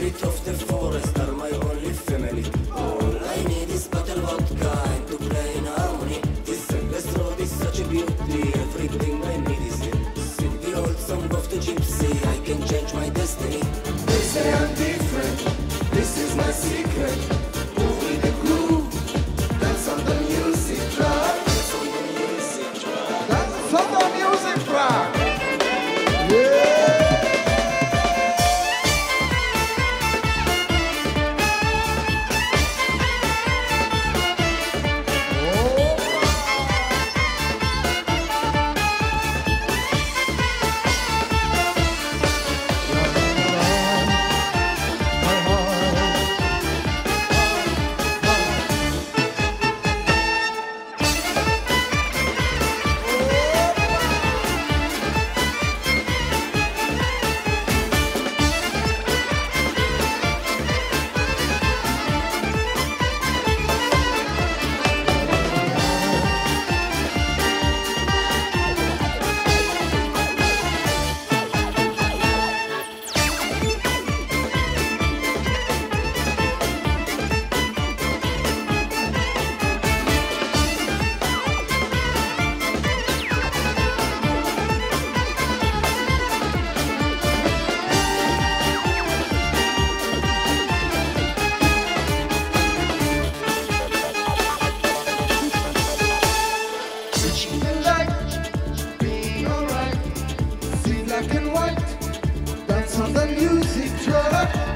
spirit of the forest are my only family. All I need is bottle vodka and to play in harmony. This endless road is such a beauty, everything I need is here. Sing the old song of the gypsy, I can change my destiny. Say I'm black and white. Dance on the music track.